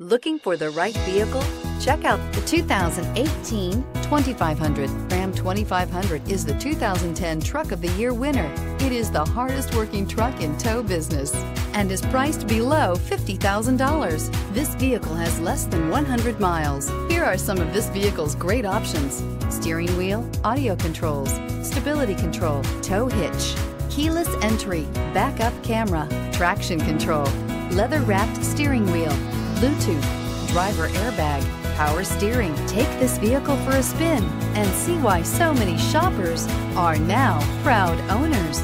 Looking for the right vehicle? Check out the 2018 2500. Ram 2500 is the 2010 Truck of the Year winner. It is the hardest working truck in tow business and is priced below $50,000. This vehicle has less than 100 miles. Here are some of this vehicle's great options. Steering wheel, audio controls, stability control, tow hitch, keyless entry, backup camera, traction control, leather wrapped steering wheel, Bluetooth, driver airbag, power steering. Take this vehicle for a spin and see why so many shoppers are now proud owners.